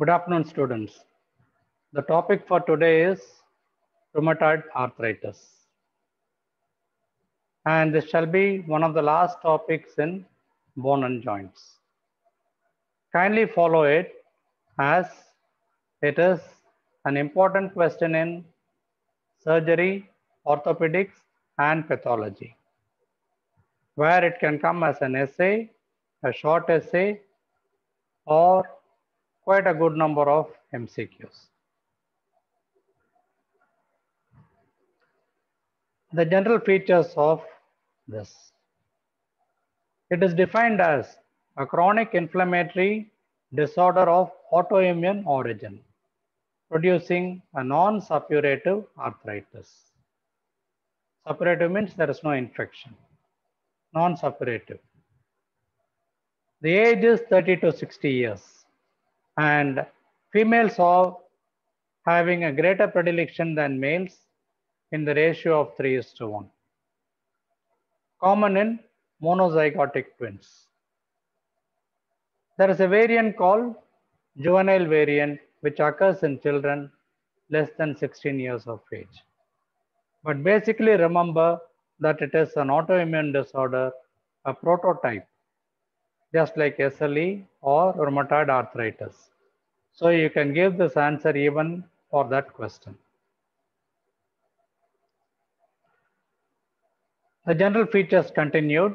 Good afternoon, students. The topic for today is rheumatoid arthritis. And this shall be one of the last topics in bone and joints. Kindly follow it as it is an important question in surgery, orthopedics, and pathology, where it can come as an essay, a short essay, or quite a good number of MCQs. The general features of this. It is defined as a chronic inflammatory disorder of autoimmune origin, producing a non-suppurative arthritis. Suppurative means there is no infection. Non-suppurative. The age is 30 to 60 years and females are having a greater predilection than males in the ratio of 3 is to 1. Common in monozygotic twins. There is a variant called juvenile variant which occurs in children less than 16 years of age. But basically remember that it is an autoimmune disorder, a prototype, just like SLE or rheumatoid arthritis. So you can give this answer even for that question. The general features continued.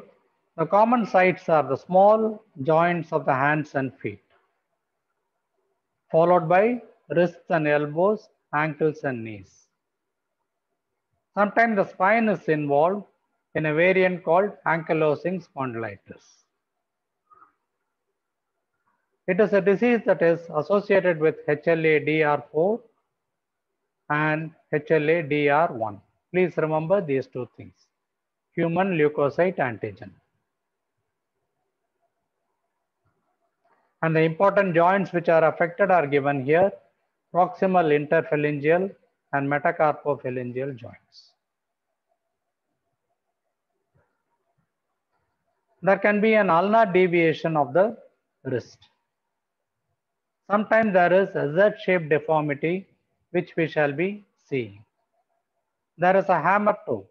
The common sites are the small joints of the hands and feet, followed by wrists and elbows, ankles and knees. Sometimes the spine is involved in a variant called ankylosing spondylitis. It is a disease that is associated with HLA-DR4 and HLA-DR1. Please remember these two things. Human leukocyte antigen. And the important joints which are affected are given here. Proximal interphalangeal and metacarpophalangeal joints. There can be an ulnar deviation of the wrist. Sometimes there is a Z-shaped deformity which we shall be seeing. There is a hammer toe.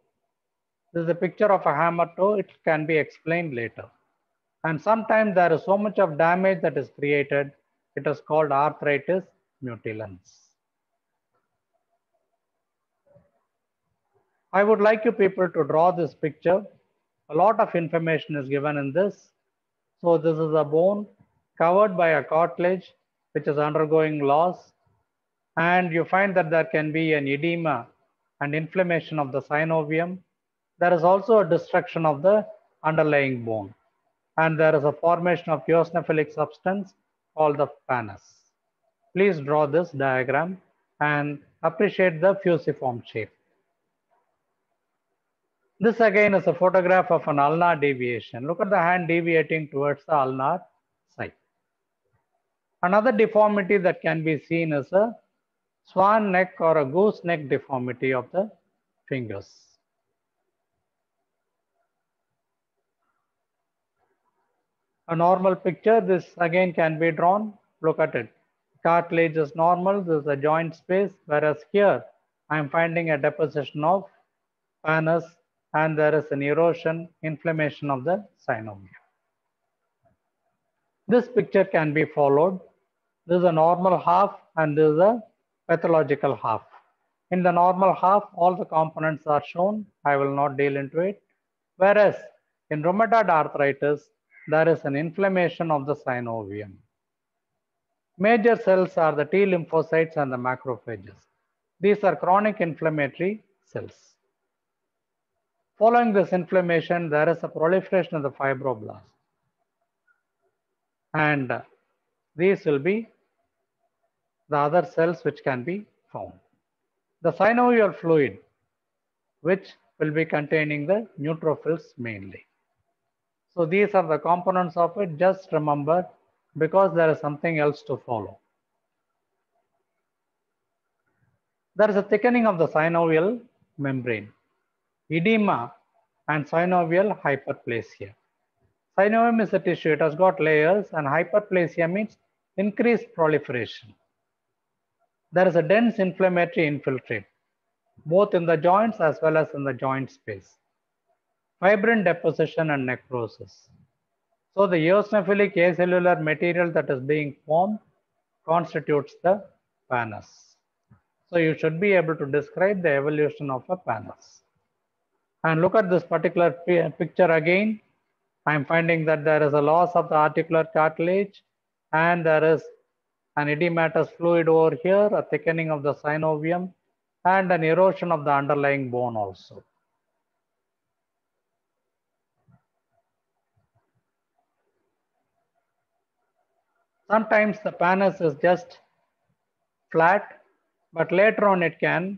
This is a picture of a hammer toe. It can be explained later. And sometimes there is so much of damage that is created. It is called arthritis mutilans. I would like you people to draw this picture. A lot of information is given in this. So this is a bone covered by a cartilage which is undergoing loss. And you find that there can be an edema and inflammation of the synovium. There is also a destruction of the underlying bone. And there is a formation of eosinophilic substance called the pannus. Please draw this diagram and appreciate the fusiform shape. This again is a photograph of an ulnar deviation. Look at the hand deviating towards the ulnar. Another deformity that can be seen is a swan neck or a goose neck deformity of the fingers. A normal picture, this again can be drawn. Look at it. Cartilage is normal, this is a joint space, whereas here I am finding a deposition of pannus and there is an erosion, inflammation of the synovium. This picture can be followed. This is a normal half and this is a pathological half. In the normal half, all the components are shown. I will not deal into it. Whereas in rheumatoid arthritis, there is an inflammation of the synovium. Major cells are the T lymphocytes and the macrophages. These are chronic inflammatory cells. Following this inflammation, there is a proliferation of the fibroblasts. And these will be the other cells which can be found. The synovial fluid, which will be containing the neutrophils mainly. So these are the components of it. Just remember, because there is something else to follow. There is a thickening of the synovial membrane, edema, and synovial hyperplasia. Synovium is a tissue, it has got layers, and hyperplasia means increased proliferation. There is a dense inflammatory infiltrate, both in the joints as well as in the joint space. Fibrin deposition and necrosis. So the eosinophilic acellular material that is being formed constitutes the pannus. So you should be able to describe the evolution of a pannus. And look at this particular picture again. I'm finding that there is a loss of the articular cartilage and there is an edematous fluid over here, a thickening of the synovium and an erosion of the underlying bone also. Sometimes the pannus is just flat, but later on it can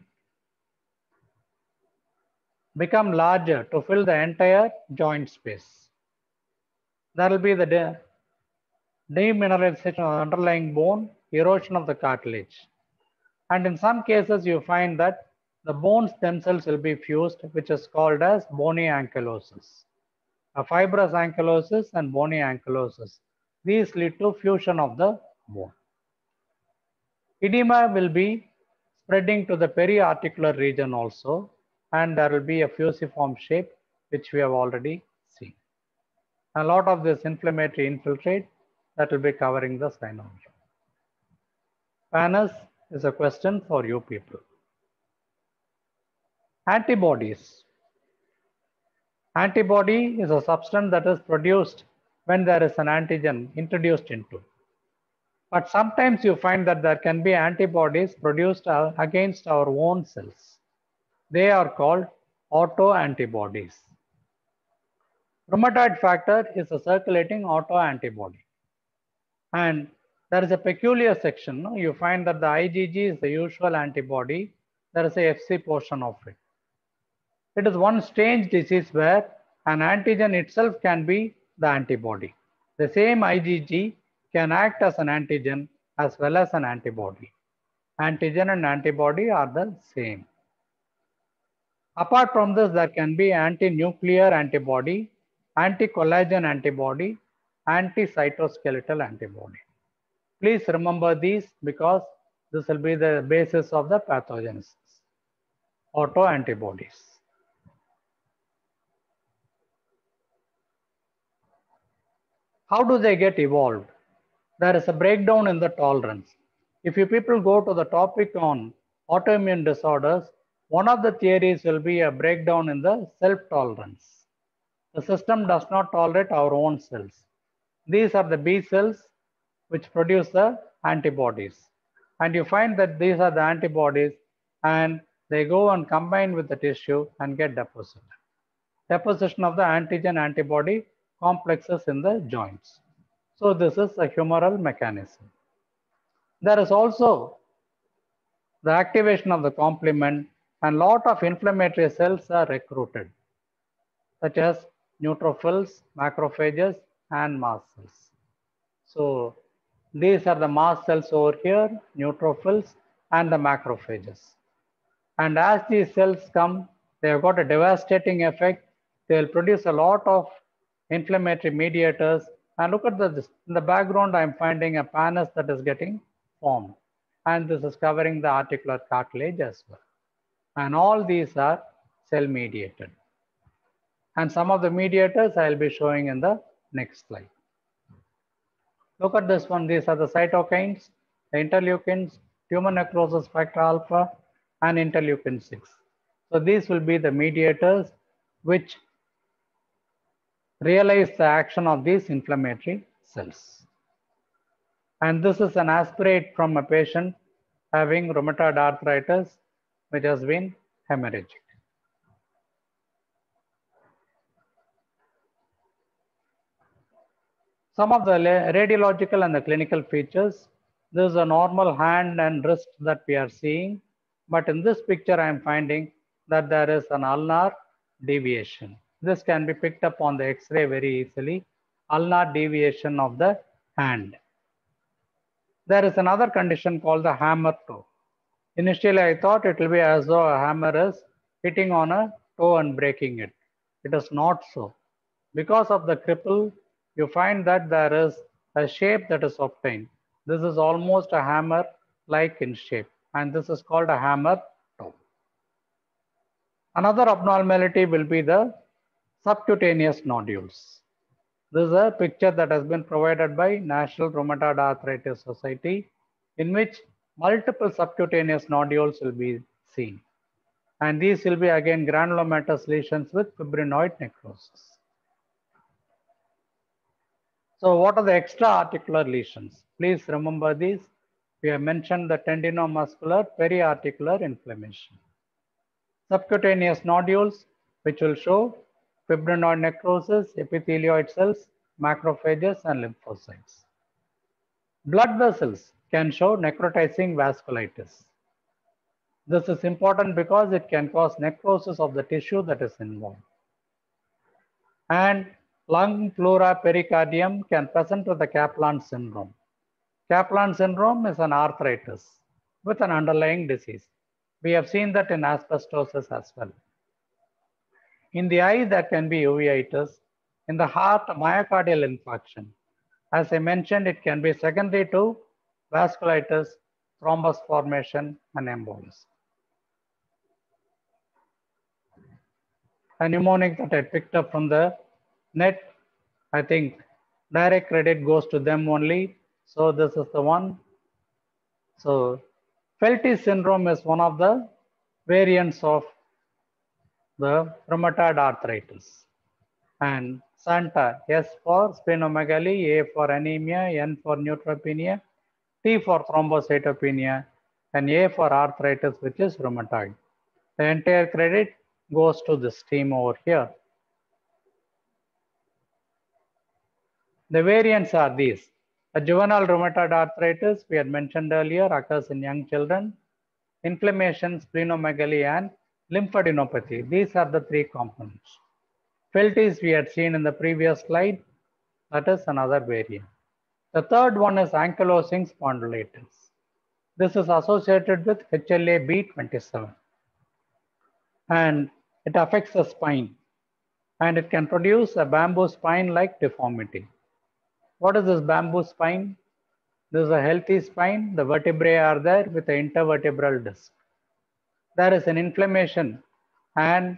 become larger to fill the entire joint space. That will be the demineralization of the underlying bone, erosion of the cartilage. And in some cases, you find that the bones themselves will be fused, which is called as bony ankylosis. A fibrous ankylosis and bony ankylosis. These lead to fusion of the bone. Edema will be spreading to the periarticular region also, and there will be a fusiform shape, which we have already seen. A lot of this inflammatory infiltrate that will be covering the synovium. Pannus is a question for you people. Antibodies. Antibody is a substance that is produced when there is an antigen introduced into. But sometimes you find that there can be antibodies produced against our own cells. They are called autoantibodies. Rheumatoid factor is a circulating autoantibody. And there is a peculiar section. No? You find that the IgG is the usual antibody. There is a FC portion of it. It is one strange disease where an antigen itself can be the antibody. The same IgG can act as an antigen as well as an antibody. Antigen and antibody are the same. Apart from this, there can be anti-nuclear antibody, anti-collagen antibody, anti-cytoskeletal antibody. Please remember these because this will be the basis of the pathogenesis. Autoantibodies. How do they get evolved? There is a breakdown in the tolerance. If you people go to the topic on autoimmune disorders, one of the theories will be a breakdown in the self-tolerance. The system does not tolerate our own cells. These are the B cells which produce the antibodies. And you find that these are the antibodies and they go and combine with the tissue and get deposited. Deposition of the antigen antibody complexes in the joints. So this is a humoral mechanism. There is also the activation of the complement and lot of inflammatory cells are recruited, such as neutrophils, macrophages, and mast cells. So these are the mast cells over here, neutrophils, and the macrophages. And as these cells come, they have got a devastating effect. They will produce a lot of inflammatory mediators. And look at the, in the background, I'm finding a pannus that is getting formed. And this is covering the articular cartilage as well. And all these are cell mediated. And some of the mediators I'll be showing in the next slide. Look at this one. These are the cytokines, the interleukins, tumor necrosis factor alpha, and interleukin 6. So these will be the mediators which realize the action of these inflammatory cells. And this is an aspirate from a patient having rheumatoid arthritis, which has been hemorrhagic. Some of the radiological and the clinical features. This is a normal hand and wrist that we are seeing. But in this picture, I am finding that there is an ulnar deviation. This can be picked up on the X-ray very easily. Ulnar deviation of the hand. There is another condition called the hammer toe. Initially, I thought it will be as though a hammer is hitting on a toe and breaking it. It is not so. Because of the cripple, you find that there is a shape that is obtained. This is almost a hammer like in shape and this is called a hammer toe. Another abnormality will be the subcutaneous nodules. This is a picture that has been provided by National Rheumatoid Arthritis Society in which multiple subcutaneous nodules will be seen. And these will be again granulomatous lesions with fibrinoid necrosis. So what are the extra articular lesions? Please remember these. We have mentioned the tendinomuscular periarticular inflammation. Subcutaneous nodules, which will show fibrinoid necrosis, epithelioid cells, macrophages, and lymphocytes. Blood vessels can show necrotizing vasculitis. This is important because it can cause necrosis of the tissue that is involved. And lung pleura pericardium can present with the Caplan syndrome. Caplan syndrome is an arthritis with an underlying disease. We have seen that in asbestosis as well. In the eye, there can be uveitis. In the heart, myocardial infarction. As I mentioned, it can be secondary to vasculitis, thrombus formation, and embolism. A mnemonic that I picked up from the net, I think direct credit goes to them only. So this is the one. So Felty syndrome is one of the variants of the rheumatoid arthritis. And Santa, S for splenomegaly, A for anemia, N for neutropenia, T for thrombocytopenia, and A for arthritis, which is rheumatoid. The entire credit goes to this team over here. The variants are these. A juvenile rheumatoid arthritis, we had mentioned earlier, occurs in young children. Inflammation, splenomegaly, and lymphadenopathy. These are the three components. Felty's we had seen in the previous slide. That is another variant. The third one is ankylosing spondylitis. This is associated with HLA-B27. And it affects the spine. And it can produce a bamboo spine-like deformity. What is this bamboo spine? This is a healthy spine. The vertebrae are there with the intervertebral disc. There is an inflammation and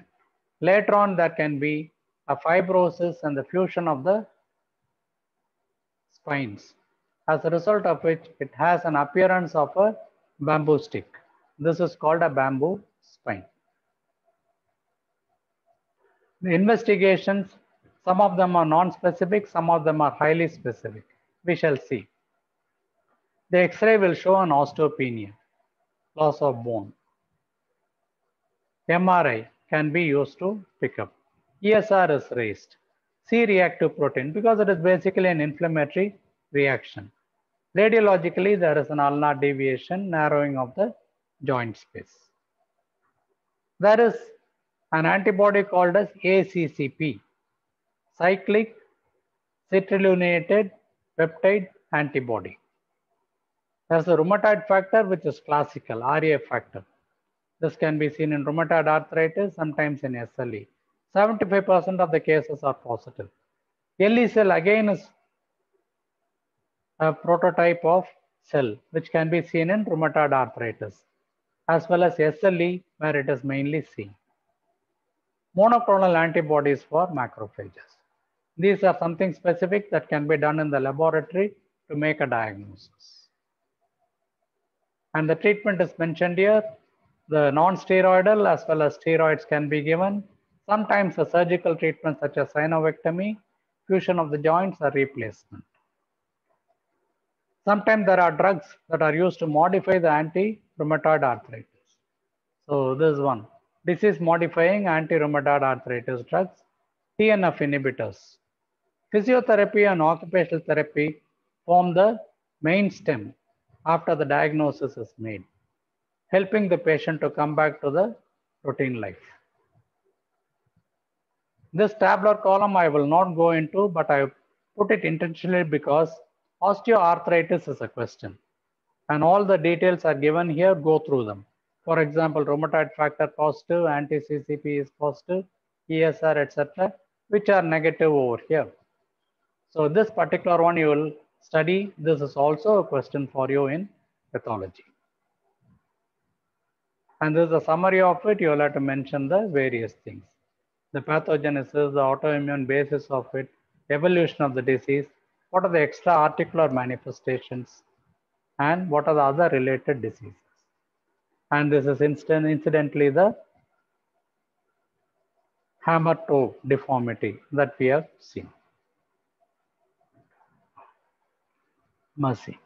later on there can be a fibrosis and the fusion of the spines as a result of which it has an appearance of a bamboo stick. This is called a bamboo spine. The investigations, some of them are non-specific, some of them are highly specific. We shall see. The X-ray will show an osteopenia, loss of bone. MRI can be used to pick up. ESR is raised. C-reactive protein because it is basically an inflammatory reaction. Radiologically, there is an ulnar deviation, narrowing of the joint space. There is an antibody called as ACCP, cyclic citrullinated peptide antibody. There's a rheumatoid factor, which is classical, RA factor. This can be seen in rheumatoid arthritis, sometimes in SLE. 75% of the cases are positive. LE cell again is a prototype of cell, which can be seen in rheumatoid arthritis, as well as SLE, where it is mainly seen. Monoclonal antibodies for macrophages. These are something specific that can be done in the laboratory to make a diagnosis. And the treatment is mentioned here. The non-steroidal as well as steroids can be given. Sometimes a surgical treatment such as synovectomy, fusion of the joints or replacement. Sometimes there are drugs that are used to modify the anti-rheumatoid arthritis. So this is one. Disease modifying anti-rheumatoid arthritis drugs, TNF inhibitors. Physiotherapy and occupational therapy form the main stem after the diagnosis is made, helping the patient to come back to the routine life. This tabular column I will not go into, but I put it intentionally because osteoarthritis is a question. And all the details are given here, go through them. For example, rheumatoid factor positive, anti-CCP is positive, ESR, etc., which are negative over here. So this particular one you will study. This is also a question for you in pathology. And this is a summary of it. You will have to mention the various things. The pathogenesis, the autoimmune basis of it, evolution of the disease, what are the extra articular manifestations, and what are the other related diseases. And this is instant, incidentally the hammer toe deformity that we have seen. más c.